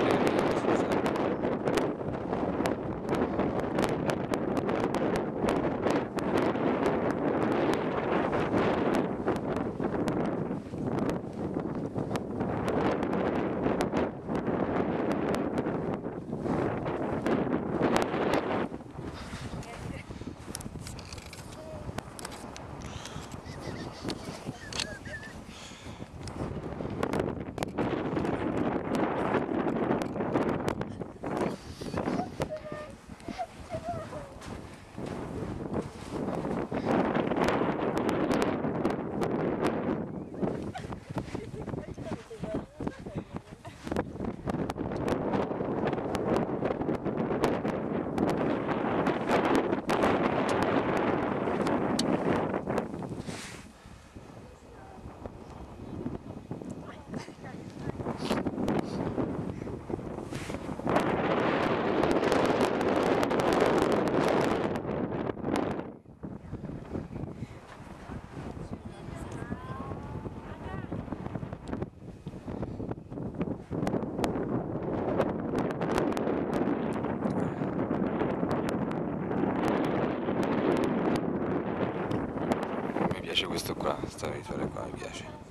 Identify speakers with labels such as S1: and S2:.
S1: mentioning piace questo qua, sta editore qua mi piace.